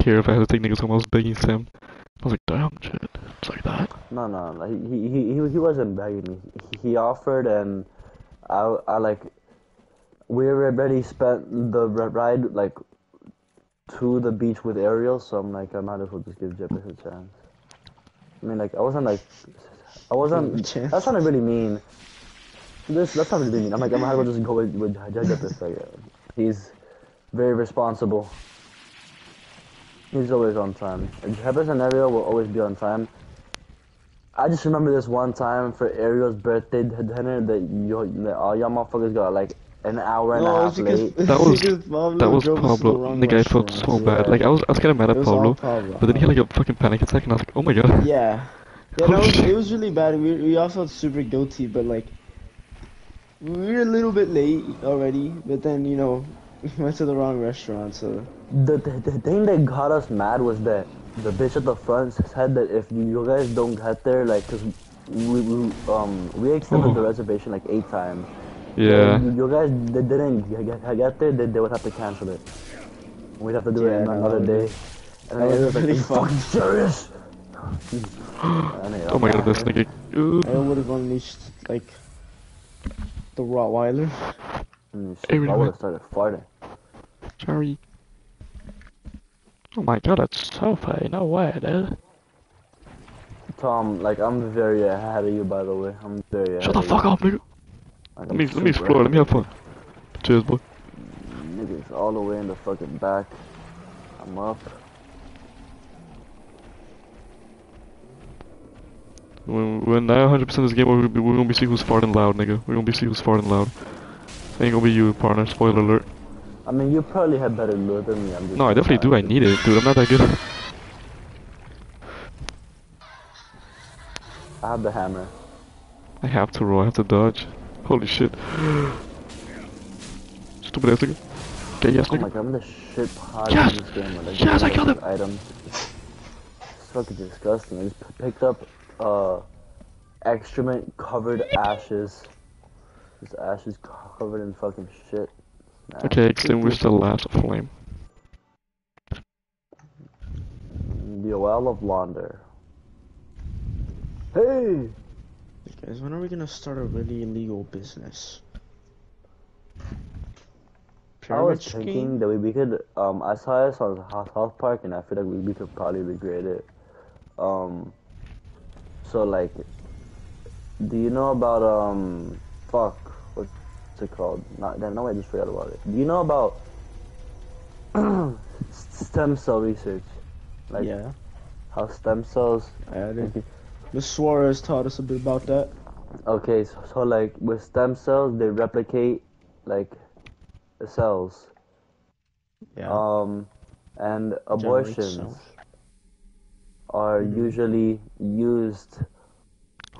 care if I had to take niggas home. I was begging Sam. I was like, damn, shit. It's like that. No, no, no. He he he he wasn't begging me. He, he offered, and I I like we already spent the ride like to the beach with Ariel, so I'm like I might as well just give Jeppis a chance. I mean, like I wasn't like I wasn't. Give him chance. That's not really mean. This that's not really mean. I'm like I might as well just go with with Jeppis. Like uh, he's very responsible. He's always on time. Jeppis and Ariel will always be on time. I just remember this one time for Ariel's birthday dinner that you that all y'all motherfuckers got like an hour and a half late. That was- Pablo That was drove us to the Pablo. wrong Nigga, I felt so restaurant. bad. Like I was, I was kind of mad at Pablo, Pablo. but then he had like a fucking panic attack, and I was like, oh my god. Yeah. Yeah, that was, it was really bad. We, we all felt super guilty, but like, we were a little bit late already, but then, you know, we went to the wrong restaurant, so. The, the the thing that got us mad was that the bitch at the front said that if you, you guys don't get there, like, cause we, we um we extended the reservation like eight times. Yeah. You, you guys they didn't get, get, get there, they, they would have to cancel it. We'd have to do Yeah, it another day. And that then was was like, really "Are you fun." fucking serious? And Oh my god, this nigga. Ooh. I would have unleashed, like, the Rottweiler. Shit, I would have started farting. Sorry. Oh my god, that's so funny. No way, dude. Tom, like I'm very ahead of you, by the way. I'm very Shut the fuck you. up, nigga. Like, Let me, let me explore. Let me have fun. Cheers, boy. Niggas all the way in the fucking back. I'm up. When, when I 100% of this game, we're, gonna, be, we're gonna be see who's farting loud, nigga. We're gonna be see who's farting loud. Ain't gonna be you, partner. Spoiler alert. I mean, you probably have better loot than me. I'm just No, I definitely do. I need it, dude. I'm not that good. I have the hammer. I have to roll. I have to dodge. Holy shit. Stupid ass nigga. Okay, yes, Oh my god, I'm the shit Yes! in this game. Like, Yes, I killed him! Item. It's fucking disgusting. I just p- picked up uh excrement covered ashes. Just ashes covered in fucking shit. Nah. Okay, extinguish the last flame. The well of Launder. Hey! Guys, when are we gonna start a really illegal business? I was Pyramid thinking scheme? that we, we could um I saw this on South South Park and I feel like we, we could probably recreate it. Um so like do you know about um fuck what's it called? Not damn no I just forgot about it. Do you know about stem cell research? Like yeah, how stem cells I did. Miss Suarez taught us a bit about that. Okay, so, so like with stem cells they replicate like the cells. Yeah. Um and Generate abortions cells. are usually used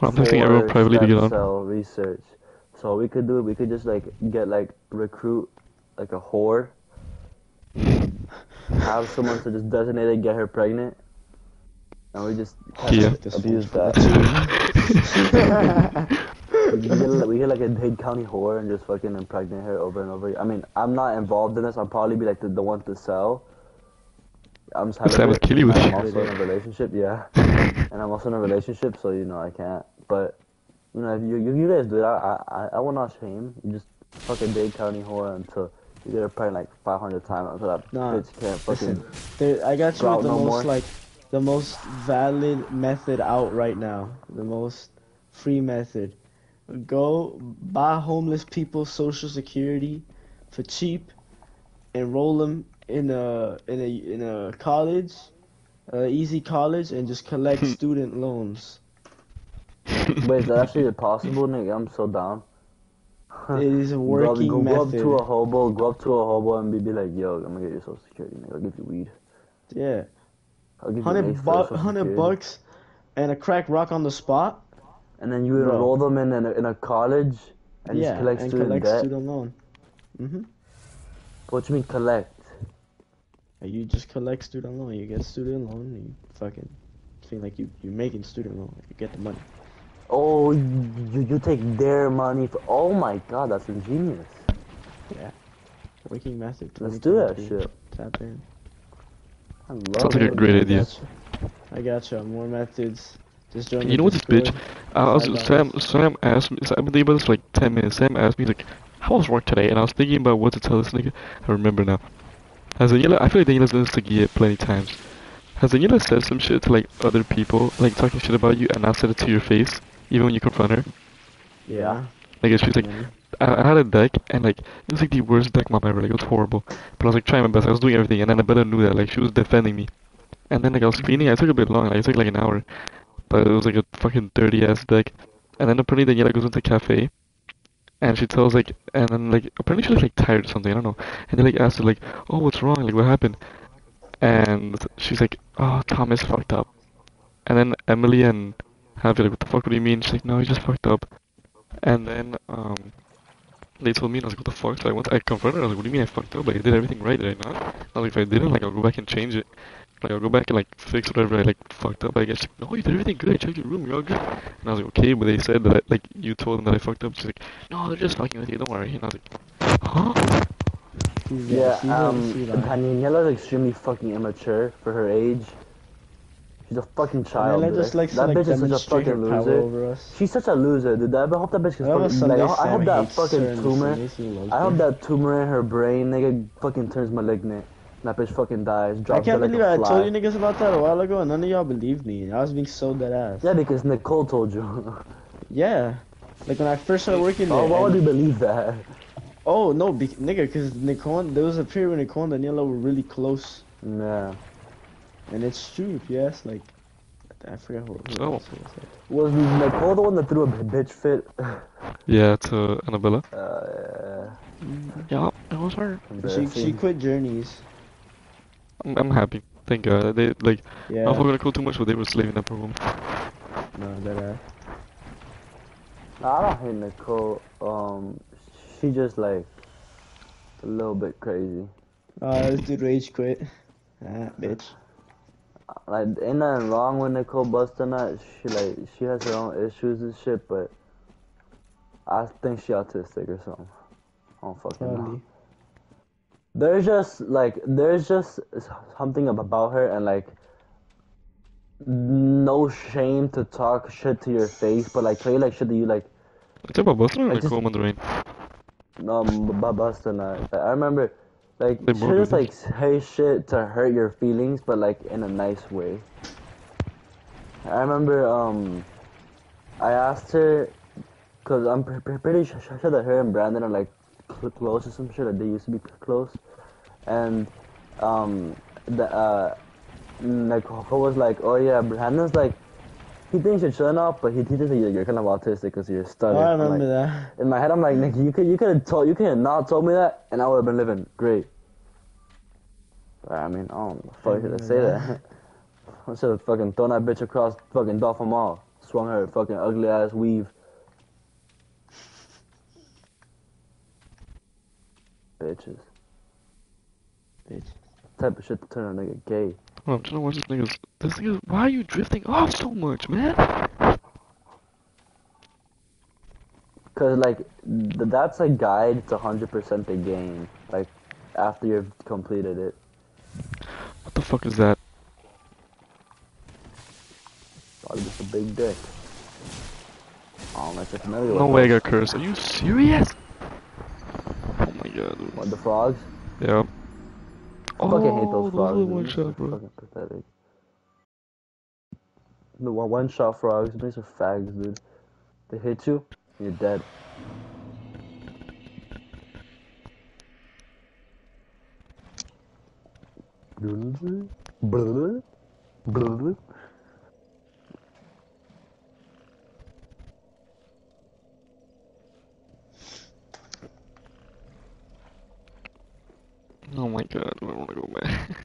Well, I'm texting everyone for privately to stem get cell research. So we could do we could just like get like recruit like a whore, have someone to just designate and get her pregnant, and we just kind Yeah. of This abuse that. we, get, like- we get like a Dade County whore and just fucking impregnate her over and over. I mean, I'm not involved in this. I'll probably be like the, the one to sell. I'm just Sam having would kill you with I'm you. also in a relationship, yeah, and I'm also in a relationship, so you know I can't. But you know, if you you, you guys do it, I, I I will not shame. You just fucking Dade County whore until you get her pregnant like 500 times until that Nah, bitch can't fucking. Listen, I got you with the no most more. like the most valid method out right now. The most free method. Go buy homeless people social security for cheap, enroll them in a in a in a college, uh, easy college, and just collect student loans. Wait, is that actually possible, nigga? I'm so down. It is a Go, working go, go method. up to a hobo, go up to a hobo and be, be like, yo, I'm gonna get your social security, nigga. I'll give you weed. yeah, I'll give you hundred mace for bu- hundred bucks, and a crack rock on the spot. And then you Bro. enroll them in in a, in a college and yeah, just collect and student collect debt. student loan. Mhm. What do you mean collect? You just collect student loan. You get student loan. You fucking feel like you you're making student loan. You get the money. Oh, you, you take their money for. Oh my god, that's ingenious. Yeah. Waking method. Let's do that shit. Tap in. I love Sounds like a it. great I idea. gotcha. I gotcha. More methods. Just join You know what this bitch- Discord. I was, Sam, Sam asked me, I've been thinking about this for like 10 minutes. Sam asked me, like, how was work today? And I was thinking about what to tell this nigga. I remember now. Has Daniela, I feel like Daniela's done this to Gia plenty times. Has Daniela said some shit to like other people, like talking shit about you, and not said it to your face, even when you confront her? Yeah. Like, she's like. I, I had a deck, and like, it was like the worst deck mom ever, like, it was horrible. But I was like trying my best, I was doing everything, and then Abella knew that, like, she was defending me. And then, like, I was cleaning, I took a bit long, like, it took like an hour. But it was like a fucking dirty ass deck. And then apparently Daniela goes into the cafe, and she tells, like, and then, like, apparently she was like tired or something, I don't know. And they, like, asked her, like, oh, what's wrong? Like, what happened? And she's like, oh, Thomas fucked up. And then Emily and Javi, like, what the fuck what do you mean? She's like, no, he just fucked up. And then, um, they told me, and I was like, what the fuck? So I went, I confronted her, I was like, what do you mean I fucked up? Like, I did everything right, did I not? I was like, if I didn't, like, I'll go back and change it. Like, I'll go back and, like, fix whatever I, like, fucked up. I guess, like, no, you did everything good, I checked your room, you're all good. And I was like, okay, but they said that, I, like, you told them that I fucked up. She's like, no, they're just fucking with you, don't worry. And I was like, huh? Yeah, um? Daniela's extremely fucking immature for her age. She's a fucking child. Daniela just eh? to that like bitch is such a fucking loser. She's such a loser, dude. I hope that bitch gets I hope fucking someday like, I Sam hope that fucking tumor. I hope that tumor in her brain, nigga, fucking turns malignant. That bitch fucking dies. I can't believe like I told you niggas about that a while ago and none of y'all believed me. I was being so dead ass. Yeah, because Nicole told you. Yeah. Like when I first started working oh, there. oh, why would you believe that? Oh no, be- nigga, because Nicole, there was a period when Nicole and Daniela were really close, Yeah. And it's true. If you ask, like, I forgot who. who So? else it was, like- Was Nicole the one that threw a bitch fit? Yeah, to Annabella. Uh, Yeah, it was her. She she quit Journeys. I'm, I'm happy. Thank God. They, like, Yeah. I don't fuck with Nicole too much, but they were slaving that poor woman. No, that ass. Nah, I don't hate Nicole. Um, she just like a little bit crazy. Oh, this dude rage quit. Ah, bitch. Like, ain't nothing wrong with Nicole busting that. She like she has her own issues and shit, but I think she autistic or something. I don't fucking know. There's just like there's just something about her and like no shame to talk shit to your face, but like tell you like shit that you like It's about Buster or I like just- Nicole Mandarin? um b- busting that. I remember like They just like say shit to hurt your feelings, but like in a nice way. I remember um I asked her because I'm pre- pre- pretty su- sure that her and Brandon are like cl- close or some shit. That they used to be close, and um the uh Nicole was like, oh yeah, Brandon's like. He thinks you're chilling out, but he teaches that you're, you're kind of autistic because you're stuttering. I remember like, that. in my head, I'm like, Nick, you could you could have told you could have not told me that, and I would have been living great. But, I mean, I don't know. Fuck should I say that? I should have fucking thrown that bitch across fucking Dolphin Mall, swung her fucking ugly ass weave. Bitches. Bitch. Type of shit to turn a nigga gay. Oh, I'm trying to watch this nigga's. This nigga. Why are you drifting off so much, man? Cause like th- that's a guide to hundred percent the game. Like after you've completed it. What the fuck is that? Probably just a big dick. You're familiar No way I got cursed. Are you serious? Oh my god. What the frogs? Yeah. I fucking hate Oh, those frogs. little dude. one shot, bro. Fucking pathetic. The one one shot frogs, these are fags, dude. They hit you, you're dead. Oh my god, I wanna go back.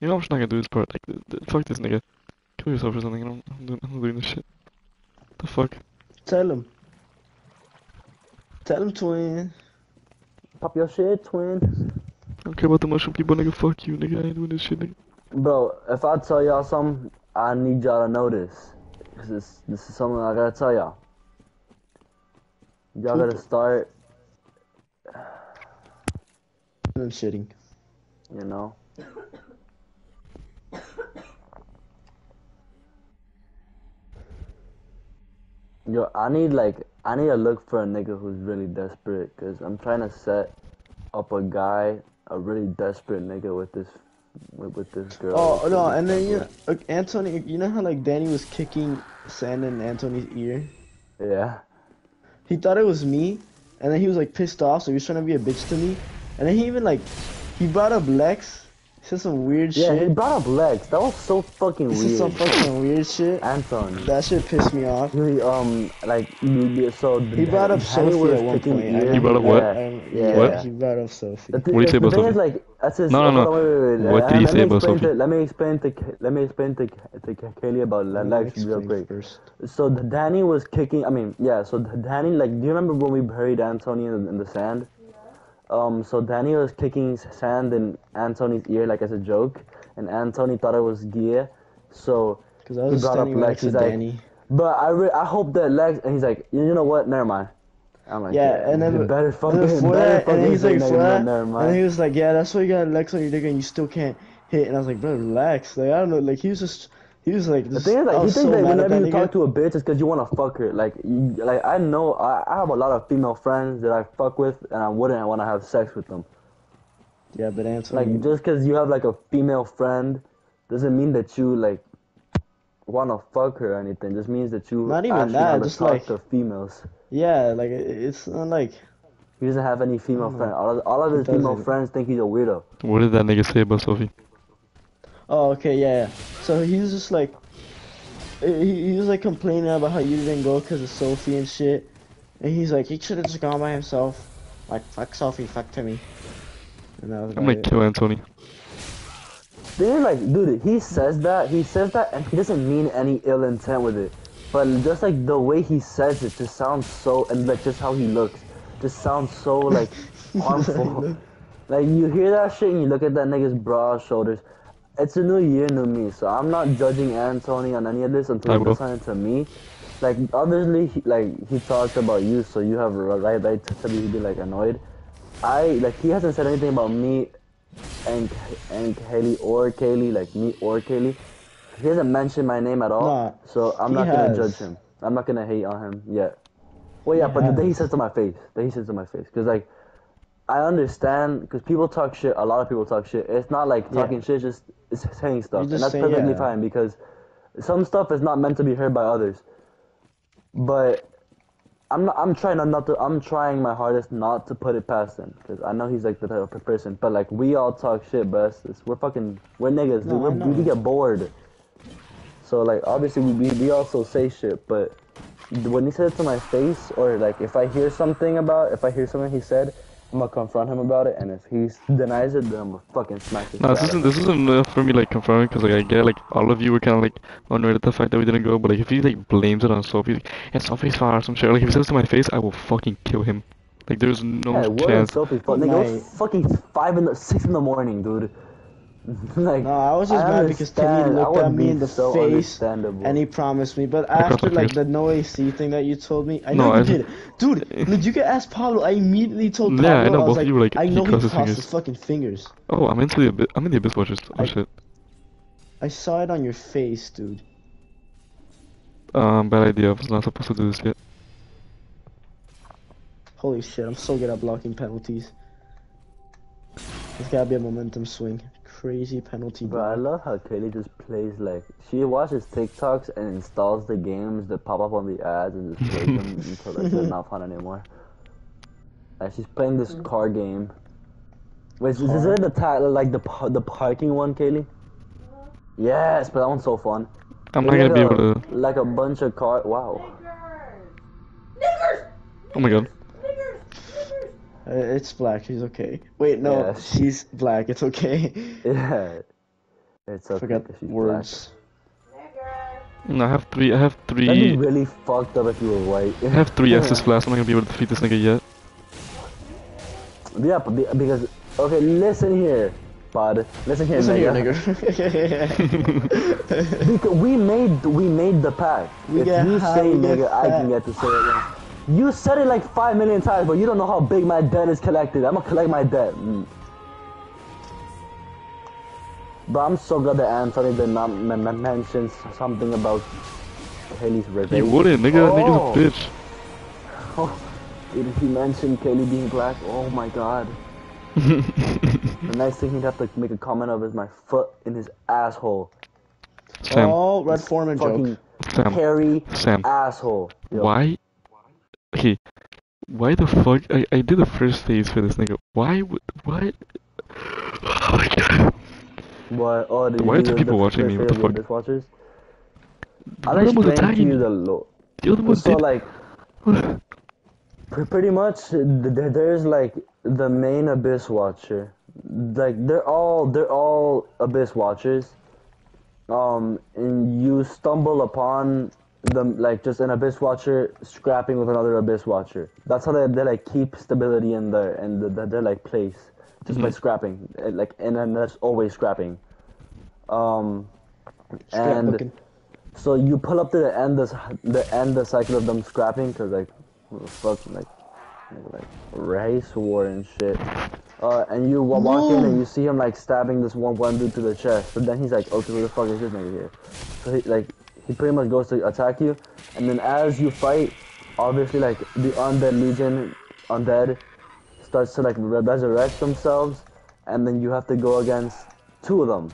you know I'm just not gonna do this part. Like, th- th- fuck this nigga. Kill yourself or something. I'm, I'm, doing, I'm not doing this shit. The fuck? Tell him. Tell him, twin. Pop your shit, twin. I don't care about the mushroom people, nigga. Fuck you, nigga. I ain't doing this shit, nigga. Bro, if I tell y'all something, I need y'all to know this. Cause this, this is something I gotta tell y'all. Y'all gotta start I'm shitting. You know. Yo, I need like I need to look for a nigga who's really desperate, cause I'm trying to set up a guy, a really desperate nigga with this, with, with this girl. Oh no, and then you like, Anthony, you know how like Danny was kicking sand in Anthony's ear? Yeah. He thought it was me, and then he was like pissed off, so he was trying to be a bitch to me. And then he even like, he brought up Lex, said some weird Yeah, he brought up Lex. That was so fucking He said weird. some fucking weird shit. Anton. That shit pissed me off. He, um, like, you- you- so He brought up Danny Sophie at one point. He brought up what? Yeah. Yeah. What? He brought up Sophie. The, What did he say about thing is, Sophie? like, that's his, No, no, wait, wait, wait. What did he say about explain Sophie? To, let me explain to let me explain to to K- Kaylee about Le- Let Lex real quick. First. So Danny was kicking. I mean, yeah. So Danny, like, do you remember when we buried Anthony in, in the sand? Um. So Danny was kicking sand in Anthony's ear, like as a joke, and Anthony thought it was Gia. So, was brought up Lex, he's like, Danny. but I re- I hope that Lex, and he's like, you know what? Never mind. I'm like, Yeah, and then better and then better that, and fucking then he's like, never, that, never and mind. then he was like, yeah, that's why you got Lex on your dick and you still can't hit. And I was like, bro, relax. Like I don't know, like he was just, he was like, The thing is, like, you was think so that whenever you nigga. talk to a bitch, it's because you want to fuck her. Like, you, like I know, I, I have a lot of female friends that I fuck with, and I wouldn't want to have sex with them. Yeah, but answer Like, just because you have like a female friend, doesn't mean that you like want to fuck her or anything. Just means that you Not even that, want to just talk like- to females. yeah, like it's not like, He doesn't have any female friends. All of, all of his female friends think he's a weirdo. What did that nigga say about Sophie? Oh, okay, yeah, yeah. So he was just like, he, he was like complaining about how you didn't go because of Sophie and shit. And he's like, he should have just gone by himself. Like, fuck Sophie, fuck Timmy. And that was I'm about gonna kill Anthony. They're like, dude, he says that, he says that, and he doesn't mean any ill intent with it. But just like the way he says it, just sounds so, and like just how he looks, just sounds so like harmful. like you hear that shit and you look at that nigga's broad shoulders. It's a new year, new me. So I'm not judging Anthony on any of this until I he will. does something to me. Like obviously, he, like he talked about you, so you have a right, right to be, be like annoyed. I like he hasn't said anything about me and and Haley or Kaylee, like me or Kaylee. He hasn't mentioned my name at all, Nah, so I'm he not gonna has. judge him. I'm not gonna hate on him yet. Well, yeah, He but the day he has. says to my face, the day he says to my face, because like I understand, because people talk shit. A lot of people talk shit. It's not like Yeah. talking shit, just it's saying stuff, and that's perfectly yeah. fine because some stuff is not meant to be heard by others. But I'm not. I'm trying not, not to. I'm trying my hardest not to put it past him because I know he's like the type of person. But like we all talk shit, but it's, it's, we're fucking we're niggas. dude. No, We're, we get bored. So like obviously we, we we also say shit, but when he said it to my face or like if I hear something about if I hear something he said, I'm gonna confront him about it, and if he denies it, then I'm gonna fucking smack his No, this isn't this isn't enough for me like confirming because like I get like all of you were kind of like annoyed at the fact that we didn't go, but like if he like blames it on Sophie, like, it's Sophie's fault or some shit. Like if he says to my face, I will fucking kill him. Like there's no Yeah, chance. Sophie fuck? Nigga, it was fucking five in the six in the morning, dude. like, No, I was just mad because Timmy looked at me in the so face understandable. and he promised me. But after like the no AC thing that you told me, I No, know I you just- did it, dude. Look, you can ask Pablo. I immediately told Pablo. Yeah, I know, was both of like, you were like, I know he crossed crossed his his, fingers. fucking fingers. Oh, I'm into the abi- I'm in the abyss watchers. Oh I- shit. I saw it on your face, dude. Um, bad idea. I was not supposed to do this yet. Holy shit, I'm so good at blocking penalties. There's gotta be a momentum swing. Crazy penalty Bro, I love how Kaylee just plays like she watches TikToks and installs the games that pop up on the ads and just plays them until like they're not fun anymore. Like she's playing this mm. car game. Wait, is, is it the ta- like the the parking one, Kaylee? Yes, but that one's so fun. I'm not It's gonna be like able to. Like a bunch of car. Wow. Niggers! Oh my god. Niggers! Niggers! Uh, it's black, she's okay. Wait, no, Yeah, she's black, it's okay. Yeah. It's okay. Forgot 'cause she's words. Niggers! No, I have three. I have Black. That'd be three. really fucked up if you were white. I have three X's flash. I'm not gonna be able to defeat this nigga yet. Yeah, because okay, listen here, bud. Listen here, Listen here, nigga. nigga. Because we made we made the pact. We if you high, say we get nigga, I can get to say it. Now. You said it like five million times, but you don't know how big my debt is collected. I'm gonna collect my debt. Mm. But I'm so glad that Anthony did not m- m- mention something about Kaylee's revenge. He wouldn't, nigga. Oh. Nigga's a bitch. Oh, did he mention Kaylee being black? Oh my god. The next thing he'd have to make a comment of is my foot in his asshole. Sam, Oh, Red Foreman Fucking joke. Sam, hairy Sam. asshole. Yo, Why? Okay, why the fuck? I, I did the first phase for this nigga. Why would why? Oh my god. What? Oh, did Why are two people watching me? What the fuck? The I'll other one was explain to you the lo- The other one So did. like, pretty much, th- th- there's like the main Abyss Watcher. Like they're all they're all Abyss Watchers. Um, and you stumble upon them like just an Abyss Watcher scrapping with another Abyss Watcher. That's how they, they like keep stability in their and the, the, their like place just by Mhm. scrapping. Uh, Like and then that's always scrapping. Um, and Scrapbooking. so you pull up to the end the the end the cycle of them scrapping because like fuck like like race war and shit. Uh, and you wa- walk in and you see him like stabbing this one one dude to the chest. But then he's like, okay, who the fuck is this nigga here? So he like he pretty much goes to attack you, and then as you fight, obviously like the undead legion, undead, starts to like re- resurrect themselves, and then you have to go against two of them.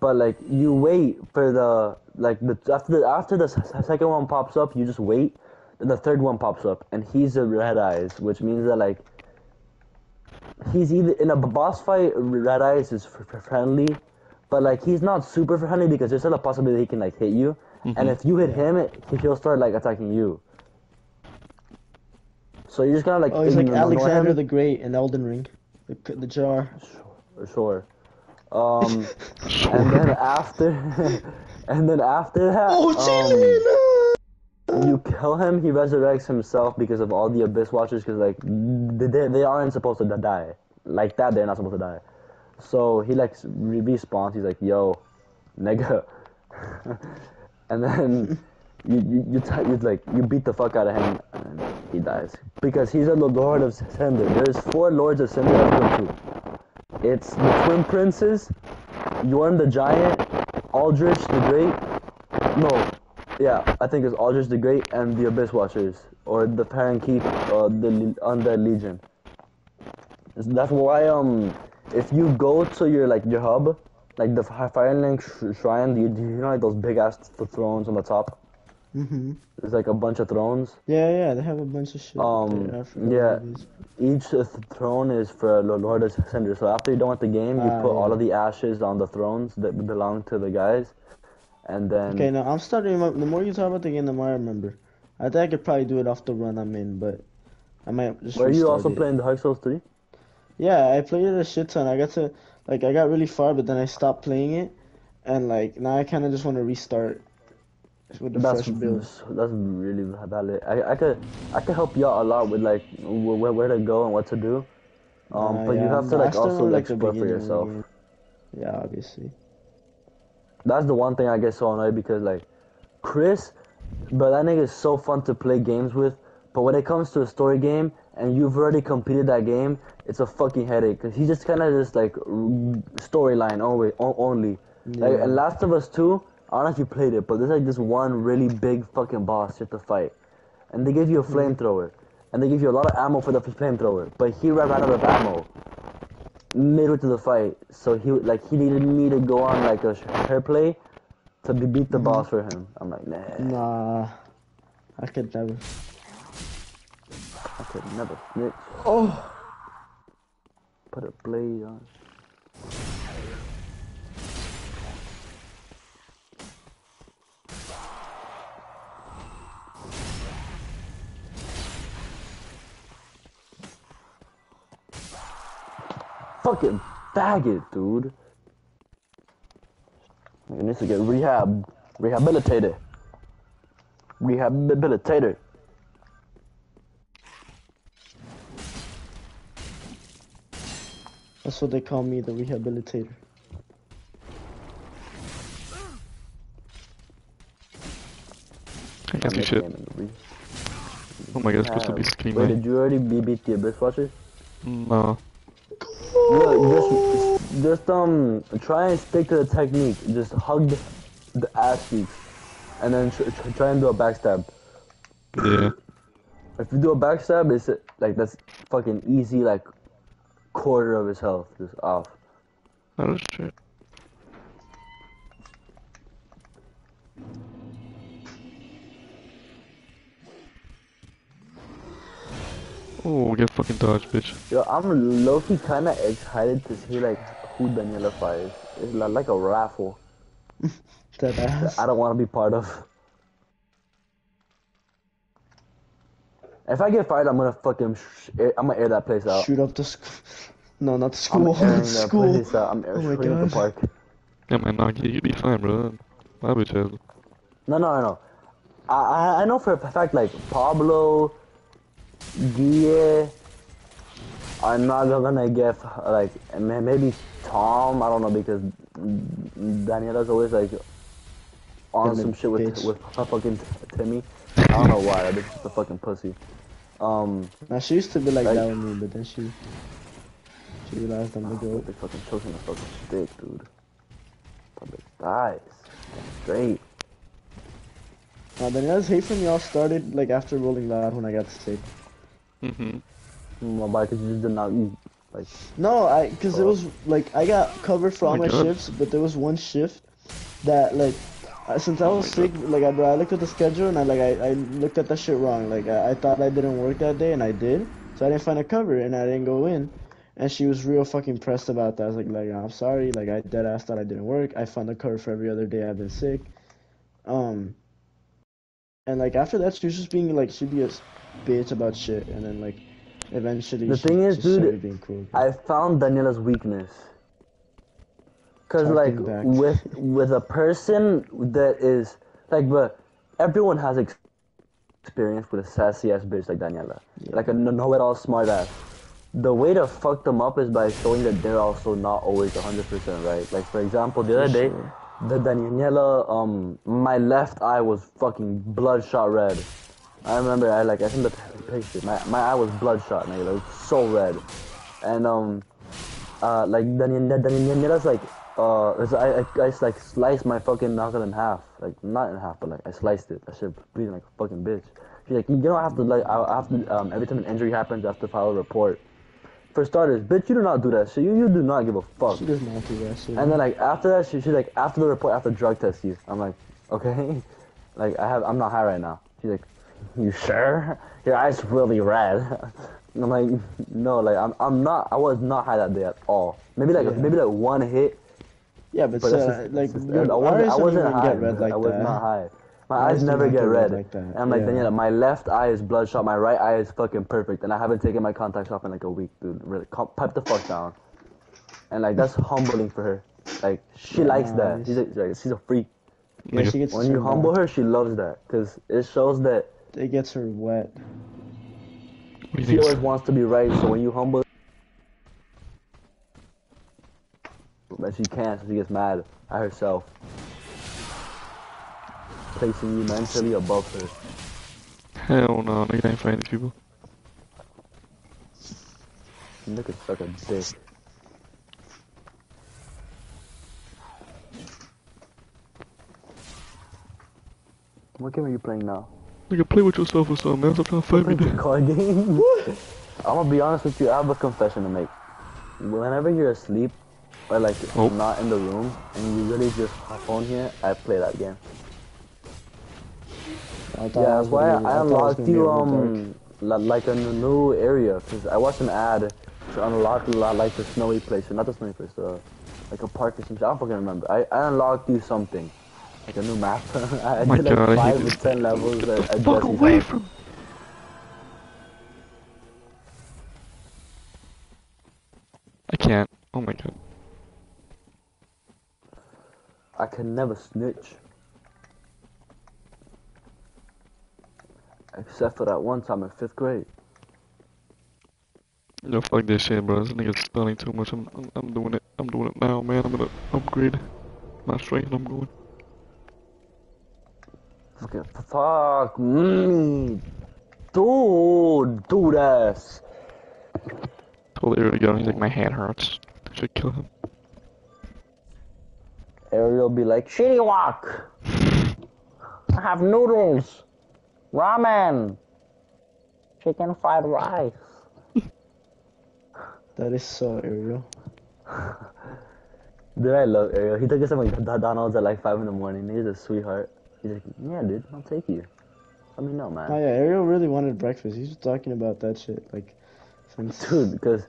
But like you wait for the like the after the after the second one pops up, you just wait. Then the third one pops up, and he's a red eyes, which means that like he's either in a boss fight. Red eyes is friendly, but like he's not super friendly because there's still a possibility he can like hit you, and if you hit him, it, he'll start like attacking you. So you just gotta like Oh, he's like. Alexander the Great in Elden Ring. The, c- the jar. Sure. Um, and then after, and then after that, Oh, um, you kill him. He resurrects himself because of all the Abyss Watchers. Because like they they they aren't supposed to die like that. They're not supposed to die. So he like re- respawns. He's like, "Yo, nigga," and then. You you you, t- you like you beat the fuck out of him and he dies because he's a Lord of Cinder. There's four Lords of Cinder. Two. It's the Twin Princes, Yorm the Giant, Aldrich the Great. No, yeah, I think it's Aldrich the Great and the Abyss Watchers, or the Farron Keep, uh, the Undead Legion. That's why um, if you go to your like your hub, like the Fi- Firelink sh- Shrine, you, you know like those big ass th- thrones on the top. Mm-hmm. There's like a bunch of thrones. Yeah, yeah, they have a bunch of shit. Um. Yeah. what it is. Each th- throne is for a Lord of Cinder. So after you're done with the game, you Ah, put all of the ashes on the thrones that belong to the guys, and then Okay, now I'm starting. The more you talk about the game, the more I remember. I think I could probably do it off the run I'm in, but I might just. were you also it. playing the Dark Souls 3? Yeah, I played it a shit ton. I got to like I got really far, but then I stopped playing it, and like now I kind of just want to restart with the That's fresh build. that's really valid. I I could I could help you out a lot with like where where to go and what to do. Um, Uh, but you have to like also like explore for beginning of the yourself. Yeah, obviously. That's the one thing I get so annoyed because like Chris, but that nigga is so fun to play games with. But when it comes to a story game and you've already completed that game, it's a fucking headache because he's just kind of just like storyline only. only. Like Yeah. and Last of Us Two, I don't know if you played it, but there's like this one really big fucking boss you have to fight, and they give you a mm-hmm. flamethrower, and they give you a lot of ammo for the flamethrower, but he ran out of ammo midway to the fight, so he like he needed me to go on like a hair play to be- beat the mm-hmm. boss for him. I'm like, nah, Nah, I could never. I could never snitch. Oh, Put a blade on. Fucking faggot, dude. Nigga needs to get rehab, rehabilitated, rehabilitated. That's what they call me, the rehabilitator. I guess we should. Oh my god, it's supposed to be Wait, screaming. did you already be beat the Abyss Watchers? No. Look, just just um try and stick to the technique. Just hug the, the ass cheeks, and then tr- tr- try and do a backstab. Yeah. If you do a backstab, it's uh, like that's fucking easy, like quarter of his health just off. Oh shit. Oh, get fucking dodged, bitch. Yo, I'm low-key kind of excited to see like who Daniela fires. It's li- like a raffle. That. I don't want to be part of. If I get fired, I'm gonna fucking sh- I'm gonna air that place out. Shoot up the school. No, not the I'm school. airing the that school. place out. I'm Oh airing my shooting the park. Yeah, man, nah, you, you be fine, bro. My bitch ass. No, no, no. I, I, I know for a fact like Pablo, Guille, are not gonna get like maybe Tom. I don't know because Daniela's always like on And some shit with bitch. with her fucking Timmy. I don't know why. That bitch is a fucking pussy. Um, Now she used to be like Right. that with me, but then she she realized I'm the goat. they fucking choking the fucking stick, dude. Public dies. Straight. Now Daniela's hate from y'all started like after Rolling Loud when I got sick. Mm-hmm. Mm, Why? Because you just did not eat. Like, No, I because it was like I got covered for Oh all my my shifts, but there was one shift that like uh, since I was my sick, like I, bro, I looked at the schedule and I like I, I looked at that shit wrong. Like I, I thought I didn't work that day and I did, so I didn't find a cover and I didn't go in. And she was real fucking pressed about that. I was like, like I'm sorry, like I dead ass thought I didn't work. I found a cover for every other day I've been sick. Um. And like after that, she was just being like she'd be a bitch about shit, and then like eventually The she thing is, just dude, being cool. I found Daniela's weekness. Cause like back. with with a person that is like, but everyone has ex- experience with a sassy ass bitch like Daniela, like a know-it-all smart ass. The way to fuck them up is by showing that they're also not always 100% right. Like for example, the other day, the Daniela, um, my left eye was fucking bloodshot red. I remember I like I sent the picture. My my eye was bloodshot, nigga. It was so red, and um, uh, like Daniela, Daniela's like, uh, I, I I just, like sliced my fucking knuckle in half, like not in half, but like I sliced it. That shit bleeding like a fucking bitch. She's like, you don't have to like, I I have to um every time an injury happens, I have to file a report. For starters, bitch, you do not do that shit. You you do not give a fuck. She does not do that shit. And then like after that, she, she's like after the report, after drug test you. I'm like, okay, like I have, I'm not high right now. She's like, you sure? Your eyes really red. I'm like, no, like I'm, I'm not. I was not high that day at all. Maybe like Yeah. maybe like one hit, yeah, but, but so, just, like that's just- your I wasn't, eyes I wasn't even high. get red like I was that. not high. My Eyes eyes never get get red red. like that, And I'm like, yeah. Daniela, my left eye is bloodshot. My right eye is fucking perfect, and I haven't taken my contacts off in like a week, dude. Really, pipe the fuck down. And like that's humbling for her. Like she likes that. Nice. She's a, like, she's a freak. Yeah, she gets When you humble on. her, she loves that because it shows that it gets her wet. What do you she always wants to be right. So when you humble, but she can't, so she gets mad at herself, placing you mentally above her. Hell no, nigga, I ain't fighting people. Look at suck a dick. What game are you playing now? Nigga, play with yourself or something, man. Stop trying to fight me, a card game. I'm gonna be honest with you. I have a confession to make. Whenever you're asleep or like Oh. not in the room and you really just hop on here, I play that game. I thought Yeah, I that's why gonna I, I thought it was unlocked you a um like a n- new area because I watched an ad to unlock li- like the snowy place, or not the snowy place, the like a park or some shit. I don't fucking remember. I, I unlocked you something, like a new map. I Oh my did like God, five or ten levels at, at Fuck away house. from. I can't. Oh my god. I can never snitch. Except for that one time in fifth grade. Yo, fuck this shit, bro. This nigga's spelling too much. I'm, I'm, I'm doing it. I'm doing it now, man. I'm gonna upgrade my strength. I'm going. Fucking fuck me. Dude, dude ass. Totally to go. He's like, my hand hurts. I should kill him. Ariel be like, Shitty walk! I have noodles, ramen, chicken fried rice. That is so Ariel. Dude, I love Ariel. He took us to McDonald's at like 5 in the morning. He's a sweetheart. He's like, yeah, dude, I'll take you. Let me know, man. Oh yeah, Ariel really wanted breakfast. He was talking about that shit like since Dude, because.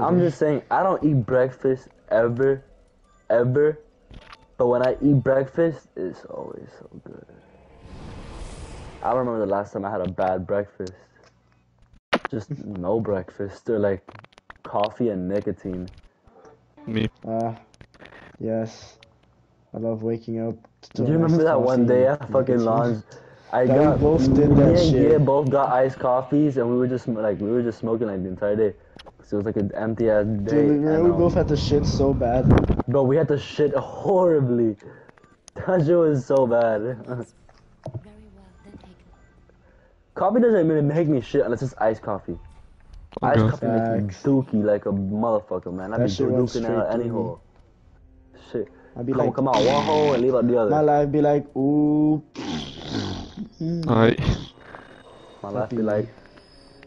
I'm just saying, I don't eat breakfast ever, ever. But when I eat breakfast, it's always so good. I don't remember the last time I had a bad breakfast. Just no breakfast, or like coffee and nicotine. Me. Ah, yes. I love waking up. Do you remember that one day and at fucking nicotine. launch? I That we got both did me that and shit. Gia both got iced coffees, and we were just like we were just smoking like the entire day. So it was like an empty ass day. Dude, we, and, we um, both had to shit so bad. Bro, we had to shit horribly. That shit was so bad. Very well, then take coffee doesn't really make me shit unless it's iced coffee. Iced Okay. coffee makes me Facts. dookie like a motherfucker, man. I That be shit runs dooking out straight any hole. Shit. I'd be Come, like, come out one hole and leave out the other. my life be like, ooh. Alright. My life be like,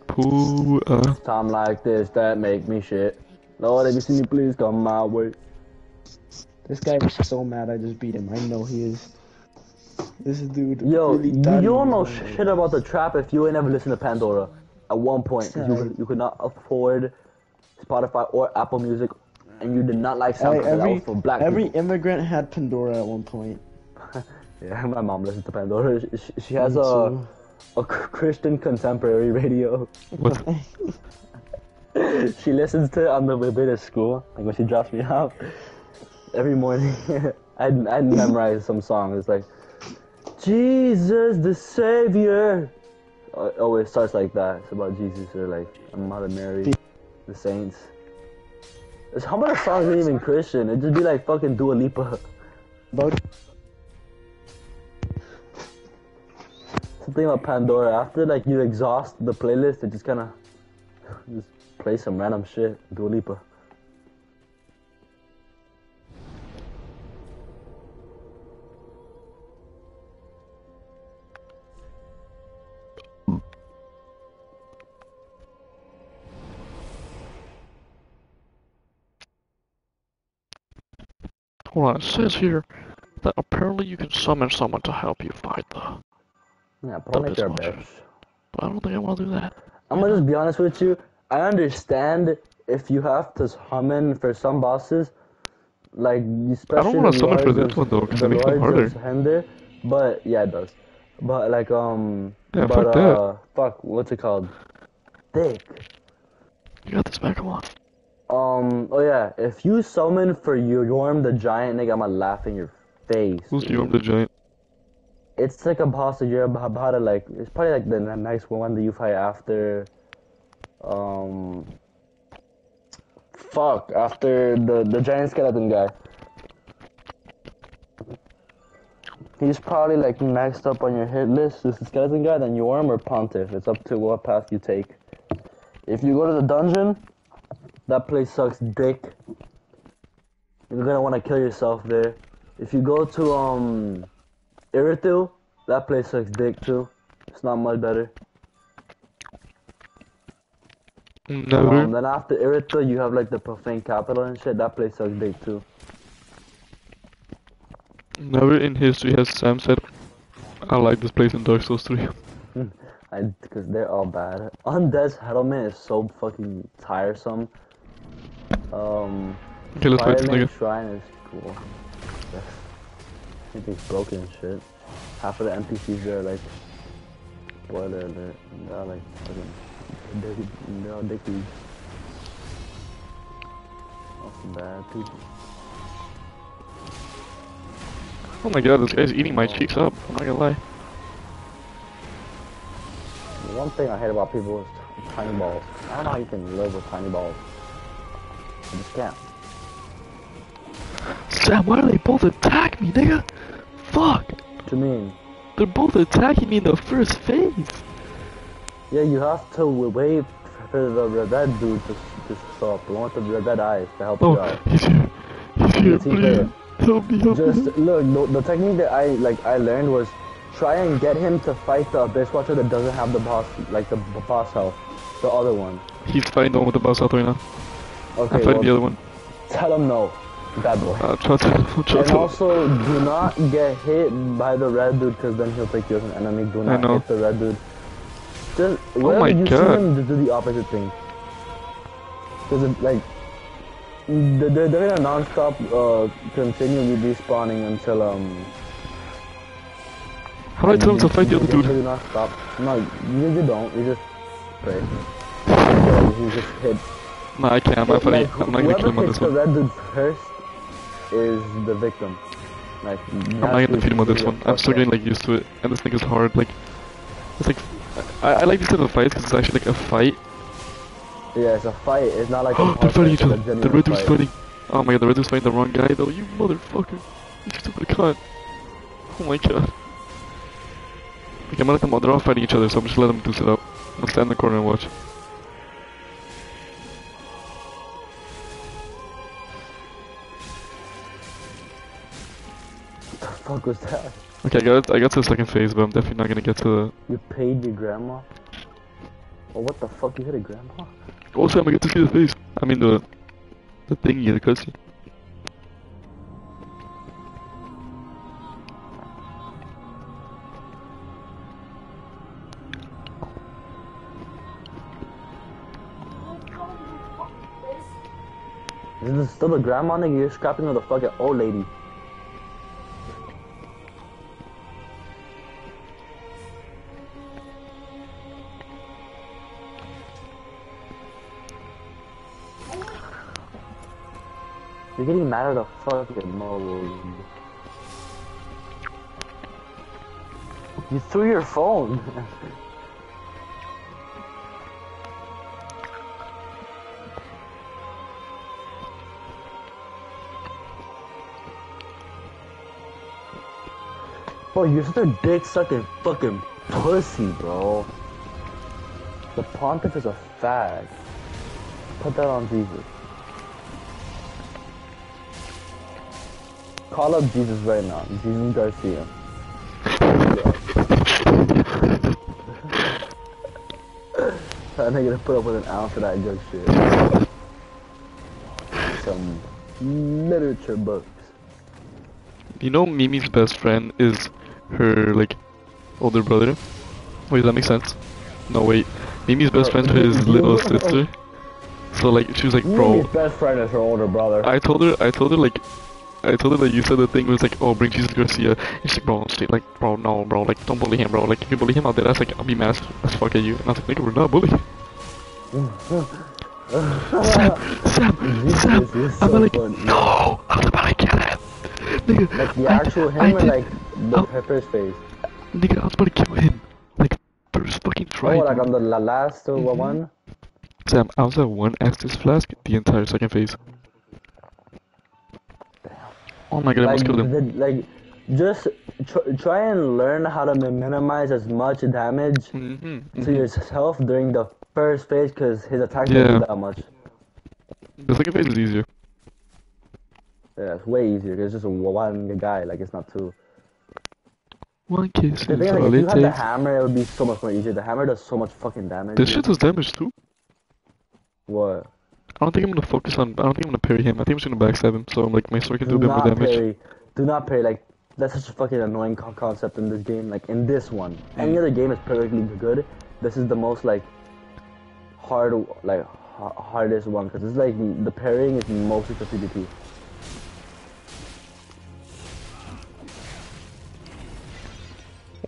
poo. Uh, time like this that make me shit. Lord, if you see me, please come my way. This guy was so mad I just beat him. I know he is. This dude. Yo, really you, you thought he don't know was gonna shit about the trap if you ain't ever listened to Pandora. At one point, 'cause you, could, you could not afford Spotify or Apple Music, and you did not like Hey, SoundCloud. that every was for black every people. immigrant had Pandora at one point. Yeah, my mom listens to Pandora. She, she- she has Me a too. A Christian contemporary radio. what? she listens to it on the way to school, like when she drops me off every morning. I'd, I'd memorize some song. It's like, Jesus the Savior. Uh, It always starts like that. It's about Jesus or like Mother Mary, the saints. It's, how about a song isn't even Christian? It'd just be like fucking Dua Lipa. About Something about Pandora. After like you exhaust the playlist, it just kind of just play some random shit. Dua Lipa. Hold on. It says here that apparently you can summon someone to help you fight the. Yeah, probably your bitch. But I don't think I want to do that. I'm gonna just be honest with you. I understand if you have to summon for some bosses, like especially I don't wanna the summon for this one, though, 'cause the it makes Lords harder. Hender, but yeah, it does. But like um, Yeah, but fuck that. uh, fuck, what's it called? Thick. You got this back. Come on. Um, oh yeah, if you summon for Yorm the Giant, nigga, I'ma laugh in your face. Who's. Yorm the Giant? It's like a boss that you're about, to like. It's probably like the next one that you fight after. Um. Fuck! After the the giant skeleton guy. He's probably like next up on your hit list. Is the skeleton guy, then Yorm or Pontiff. It's up to what path you take. If you go to the dungeon, that place sucks dick. You're gonna want to kill yourself there. If you go to um. Irithyll, that place sucks dick too. It's not much better. Never. Um, then after Irithyll, you have like the profane capital and shit. That place sucks dick too. Never in history has Sam said, I like this place in Dark Souls 3. I because they're all bad. Undead's settlement is so fucking tiresome. Um, Okay, let's fight this nigga. Shrine is cool. Everything's broken and shit. Half of the NPCs are like spoiler alert. They're like fucking they're all dickies. That's bad people. Oh my god, this guy's eating my cheeks up. I'm not gonna lie. One thing I hate about people is tiny balls. I don't know how you can live with tiny balls. I just can't. Sam, why do they both attack me, nigga? Fuck! What do you mean? They're both attacking me in the first phase. Yeah, you have to wait for the red- dude to, to. The one with the red- eyes to help you Oh, out. he's here. He's here, please. Help me, help Just me. look, the, the technique that I like I learned was try and get him to fight the Abyss Watcher that doesn't have the boss like the boss health, the other one. He's fighting the one with the boss health right now. Okay, I'm fighting well, the other one. tell him no, bad boy. Uh, try to, try And to. also, do not get hit by the red dude, because then he'll take you as an enemy. Do not hit the red dude. Just Oh my you God. see him, just do the opposite thing. Because like, they're, they're gonna non-stop uh, continue respawning until um. How do I tell him to fight the you- other dude? do not stop. No, you, you don't. You just pray. You just hit. Nah, I can't. I'm not fighting. Like, I'm not gonna kill him on this hits the one. red dude first is the victim. Like, I'm not gonna defeat him on this one. I'm still getting like used to it, and this thing is hard. Like, it's like I, I like these type of fights because it's actually like a fight. Yeah, it's a fight. It's not like a they're fighting each other. The red dude's fighting. Oh my god, the red dude's fighting the wrong guy though. You motherfucker. You stupid cunt. Oh my god. Like, I'm gonna let them all. They're all fighting each other, so I'm just let them do it up. I'm gonna stand in the corner and watch. Fuck was that? Okay, I got I got to the second phase, but I'm definitely not gonna get to the. You paid your grandma? Oh, what the fuck? You hit a grandma? Also, I'm gonna get to see the face. I mean the the thingy, the cutscene. Is this still the grandma nigga? You're scrapping with the fucking old lady. You're getting mad at a fucking mobile. You threw your phone. Bro, you're such a dick sucking fucking pussy, bro. The pontiff is a fag. Put that on Jesus. Call up Jesus right now. Jesus Garcia. i that nigga to put up with an ounce of that junk shit. Some literature books. You know, Mimi's best friend is her like older brother. Wait, does that make sense? No, wait. Mimi's best friend is his little sister. So like, she was like, bro. Mimi's best friend is her older brother. I told her, I told her like, I told her that you said the thing was like, oh, bring Jesus Garcia. And she's like, bro, she's like, bro, no, bro, like, don't bully him, bro. Like, if you bully him out there, that's like, I'll be mad as, as fuck at you. And I was like, nigga, we're not bullying. Sam, Sam, Jesus Sam, is I'm so like, funny. no, I'm about to kill him. Nigga, Like the I actual did- I him or did- like the Oh. Pepper's face? Nigga, I was about to kill him. Like, first fucking try. Oh, like on the last uh, Mhm. one? Sam, I was at one Estus flask the entire second phase. Oh my god, I Like, almost killed him. the, like, just tr- try and learn how to minimize as much damage Mm-hmm. to yourself during the first phase because his attacks Yeah. don't do that much. The second phase is easier. Yeah, it's way easier. 'cause It's just one guy, like it's not two. One kiss The thing is, like, if you had the hammer, it would be so much more easier. The hammer does so much fucking damage. This shit does damage too. What? I don't think I'm gonna focus on. I don't think I'm gonna parry him. I think I'm just gonna backstab him. So I'm like my sword can do a bit more not damage. parry. Do not parry. Like that's such a fucking annoying co- concept in this game. Like in this one, any Mm. other game is perfectly good. This is the most like hard, like ha- hardest one because it's like the parrying is mostly for PvP.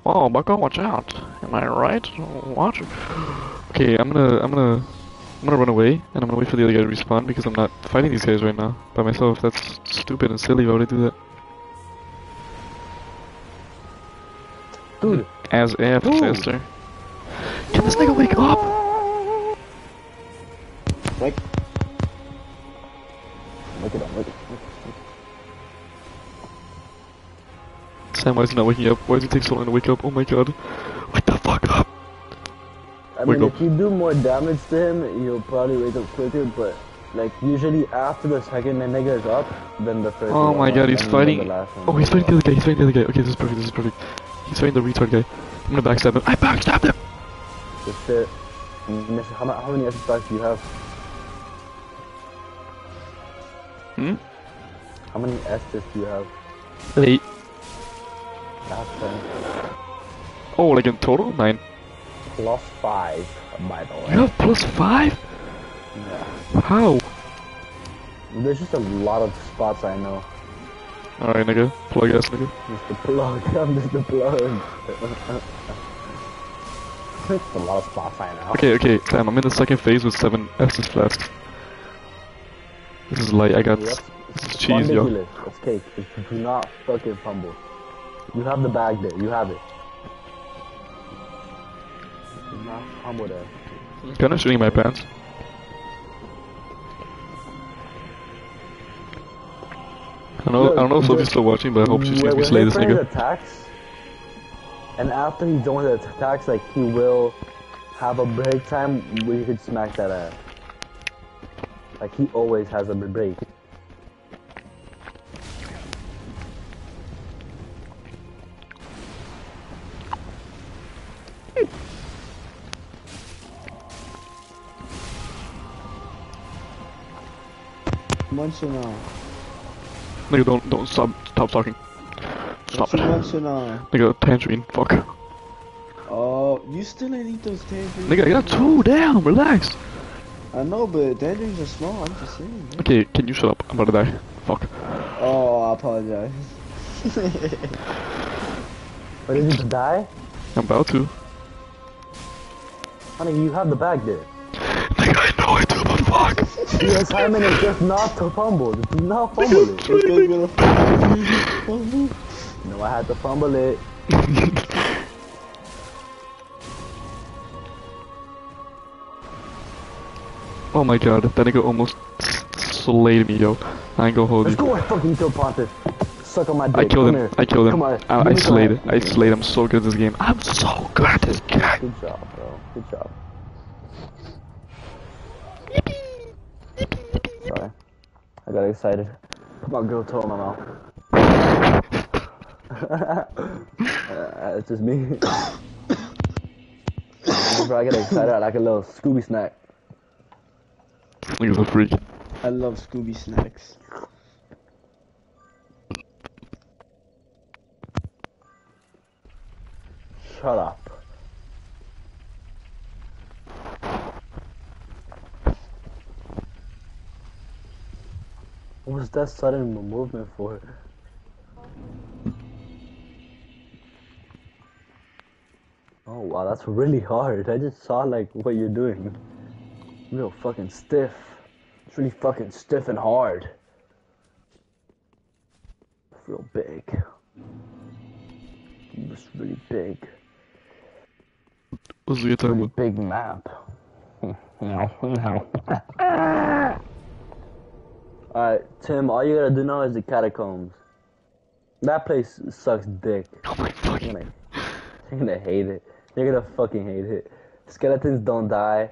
Oh, Bucko, watch out! Am I right? Watch. Okay, I'm gonna, I'm gonna, I'm gonna run away, and I'm gonna wait for the other guy to respawn because I'm not fighting these guys right now by myself. That's stupid and silly. Why would I do that? Dude, As if Dude. faster. Can this nigga wake up? like, look it up. Look it. Sam, why is he not waking up? Why does it take so long to wake up? Oh my god. Wake the fuck up! I Wake mean, up. if you do more damage to him, he'll probably wake up quicker. But Like usually after the second nigga is up, then the first. Oh my god, he's fighting. The last one. Oh, he's fighting the other guy. He's fighting the other guy. Okay, this is perfect. This is perfect. He's fighting the retard guy. I'm gonna backstab him. I backstabbed him. Good shit. How, how many SS do you have? Hmm. How many Estus do you have? Eight. That's ten. Oh, like in total nine. Plus five, by the way. You have plus five? Yeah. How? There's just a lot of spots I know. Alright, nigga. Plug ass, nigga. Just the plug. I'm just the plug. There's a lot of spots I know. Okay, okay, Sam, I'm in the second phase with seven Estus flasks. This is light. I got. That's, This is cheese, yo. That's cake. Do not fucking fumble. You have the bag there. You have it. Do not fumble there. Kinda shitting my pants. I know, I don't know if Sophie's still watching, but I hope she sees me slay this nigga. attacks, and after he joins the attacks, like he will have a break time where you could smack that ass. Like he always has a break. Munching on. Nigga, don't, don't stop, stop talking. Stop What it. you munching on? Nigga, tangerine, fuck. Oh, you still ain't eat those tangerines. Nigga, I got two, damn, relax. I know, but tangerines are small. I'm just saying. man. Okay, can you shut up? I'm about to die. Fuck. Oh, I apologize. But did you die? I'm about to. Honey, you have the bag there. Fuck. The assignment is just not to fumble. Just not fumble it. Okay, gonna- No, I had to fumble it. Oh my god, that nigga almost slayed me, yo. I ain't gonna hold Let's you. go. I fucking kill Pontus. Suck on my dick. I killed Come him. Here. I killed him. Come on. I, I slayed it. I slayed. I'm so good at this game. I'm so good at this game. Good job, bro. Good job. I got excited. Put my girl toe in my mouth. uh, it's just me. Whenever I get excited, I like a little Scooby snack. Nigga's a freak. I love Scooby snacks. Shut up. What was that sudden movement for? Oh wow, that's really hard. I just saw like what you're doing. Real fucking stiff. It's really fucking stiff and hard. Real big. It's really big. What's the time? Pretty big map. no, no. Ah! Alright, Tim, all you gotta do now is the catacombs. That place sucks dick. Oh my You're fucking. gonna, you're gonna hate it. You're gonna fucking hate it. Skeletons don't die.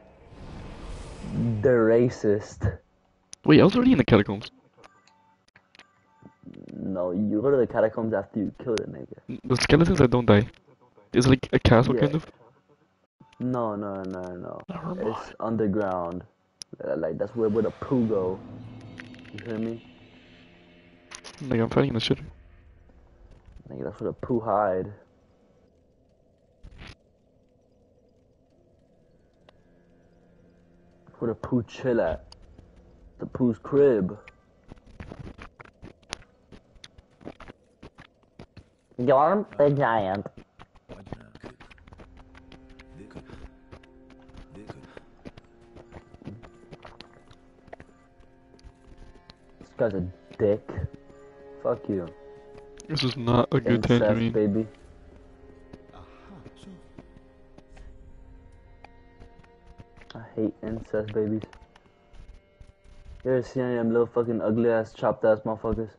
They're racist. Wait, I was already in the catacombs. No, you go to the catacombs after you kill the nigga. The skeletons that don't die. It's like a castle, Yeah. kind of. No, no, no, no. It's underground. Like, that's where, where the poo go. You hear me? Like, I'm fighting the shit. Nigga, that's where the poo hide. Where the poo chill at. The poo's crib. Yhorm the giant. Guy's a dick. Fuck you. This is not a good Incest, tangerine. baby. I hate incest babies. You ever see any of them little fucking ugly ass chopped ass motherfuckers?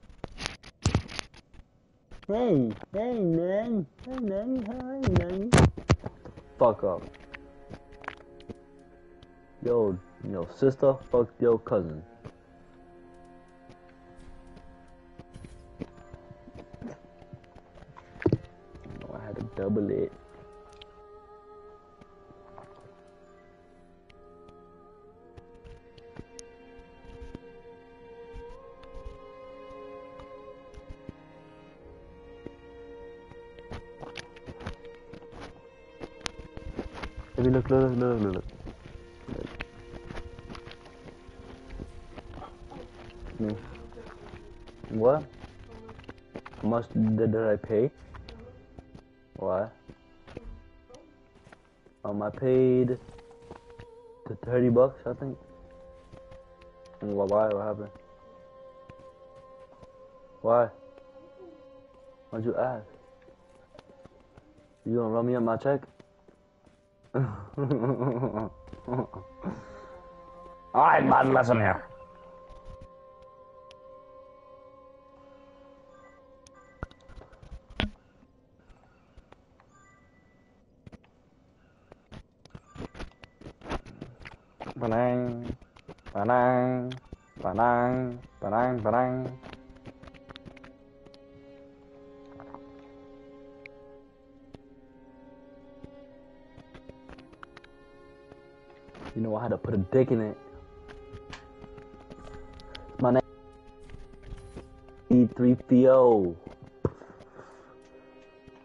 Hey, hey, man, hey, man, hi, man. Fuck up. Yo, yo sister fuck your cousin. It. Baby, look, look, look, look, look. What? How much did I pay? Paid the 30 bucks, I think. And why? Why? What happened? Why? Why'd you ask? You gonna run me up my check? Alright, bud, listen here. Ba-dang, ba-dang, ba-dang, ba-dang, ba-dang. You know I had to put a dick in it. My name E3PO.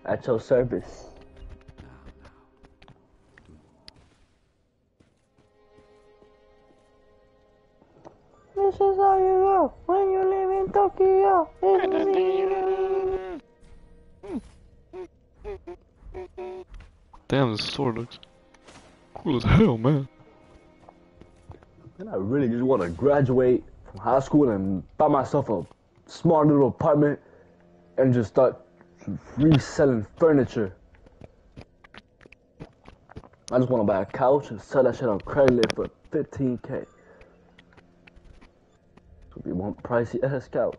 At your service. Damn, this sword looks cool as hell, man. And I really just want to graduate from high school and buy myself a small little apartment and just start reselling furniture. I just want to buy a couch and sell that shit on Craigslist for 15k. So be one pricey ass couch.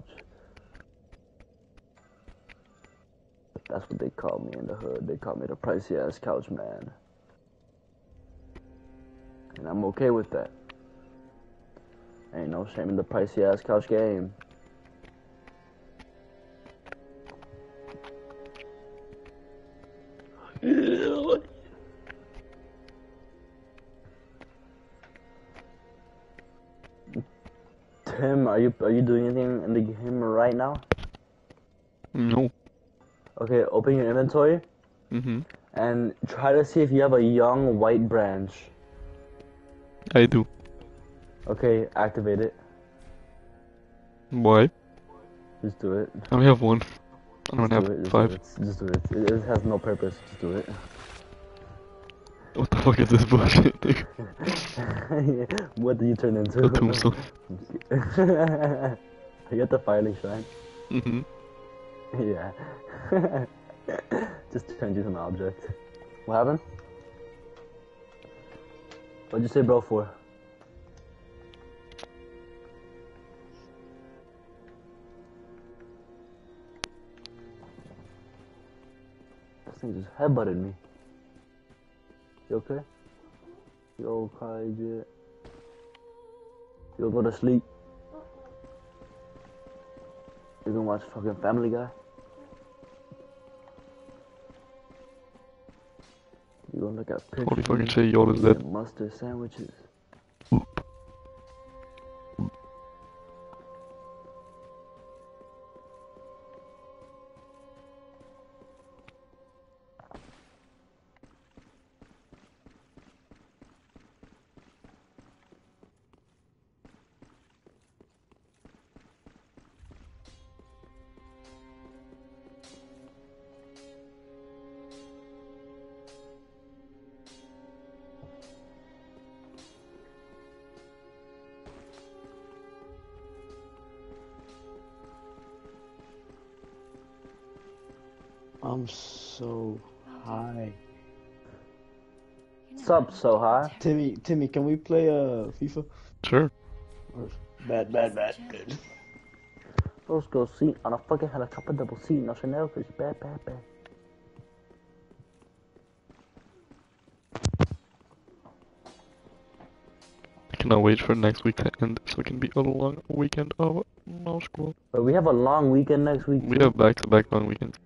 That's what they call me in the hood. They call me the pricey ass couch man. And I'm okay with that. Ain't no shame in the pricey ass couch game. Tim, are you are you doing anything in the game right now? No. Okay, open your inventory Mm-hmm. and try to see if you have a young white branch. I do. Okay, activate it. Why? Just do it. I only have one. I don't Just have do it. Just five. Do it. Just do it. It, it has no purpose. Just do it. What the fuck is this bullshit, what did you turn into? A tombstone. you at the firelink shrine? Mm-hmm. Yeah. Just to an object. What happened? What'd you say bro for? This thing just headbutted me. You okay? You okay, Jet? You'll go to sleep. You gonna watch fucking Family Guy? You gonna look at pictures? Holy fucking of shit, y'all is dead. Mustard sandwiches. I'm so high. What's up, so high? Timmy, Timmy, can we play uh FIFA? Sure. Or bad, bad, bad, good. Let's go see on a fucking helicopter double seat, no Chanel, cause you bad, bad, bad. I can Now wait for next week to end so it can be a long weekend of no school. But we have a long weekend next week. We too. have back to back long weekends.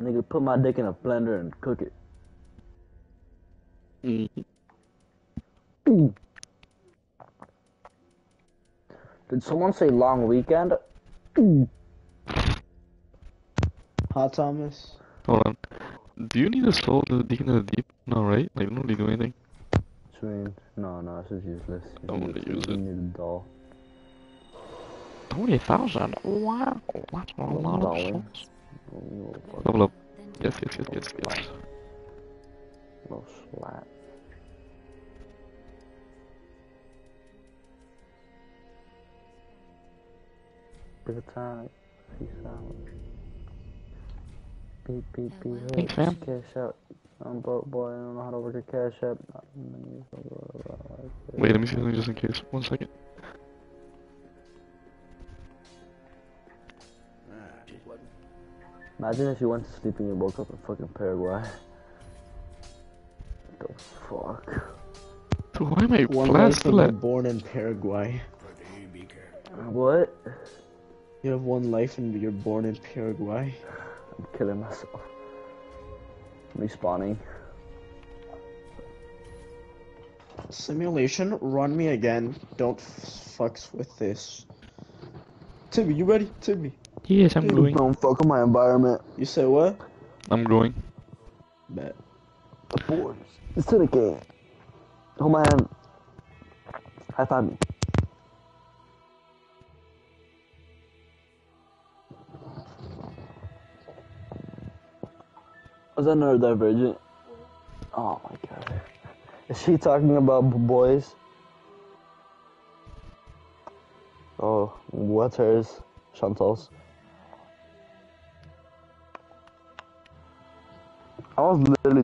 Nigga, put my dick in a blender and cook it. Mm-hmm. Did someone say long weekend? Hot Thomas. Hold on. Do you need a soul to dig into the deep? No, right? Like, you don't really do anything. Swing. No, no, this is useless. You Don't need- wanna use you it. need a doll. 20,000? Wow, that's a lot of Dollar. Souls. Fuck, Level up. Then Yes, yes, yes, yes, yes. little slat. Good time. Peace out. Beep, beep, beep. hey, Thanks, fam. Cash out. I'm broke, boy. I don't know how to work a cash app. Wait, let me see something just in case. One second. Imagine if you went to sleep and you woke up in fucking Paraguay. What the fuck? So why am I One flat life still at? born in Paraguay. What? You have one life and you're born in Paraguay. I'm killing myself. Respawning. Simulation, run me again. Don't f- fucks with this. Timmy, you ready? Timmy. Yes, I'm going. Don't fuck with my environment. You say what? I'm going. Bet. The boys. It's to the game. Hold my hand. High five me. Was that another divergent? Oh my god. Is she talking about boys? Oh, what's hers? Chantal's. I was literally